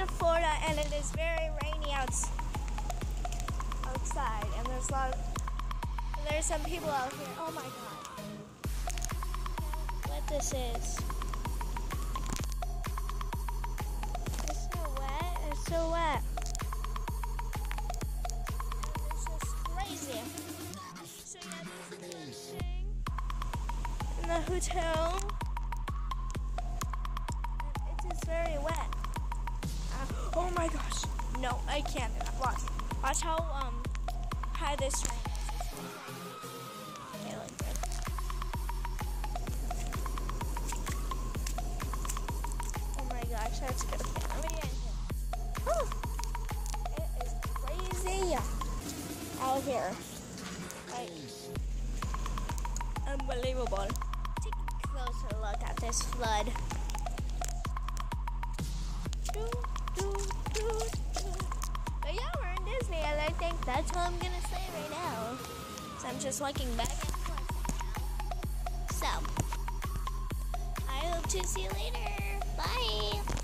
in Florida and it is very rainy outs- outside and there's a lot of, there's some people out here. Oh my god. What this is. It's so wet. It's so wet. And it's crazy. So yeah, this is the thing in the hotel. Oh my gosh. No, I can't. Watch. Watch how um high this rain is. Okay, like this. Oh my gosh, that's good. Okay, let me get in here. Whew. It is crazy out here. Like, unbelievable. Take a closer look at this flood. That's all I'm gonna say right now. So I'm just walking back and forth. So, I hope to see you later. Bye.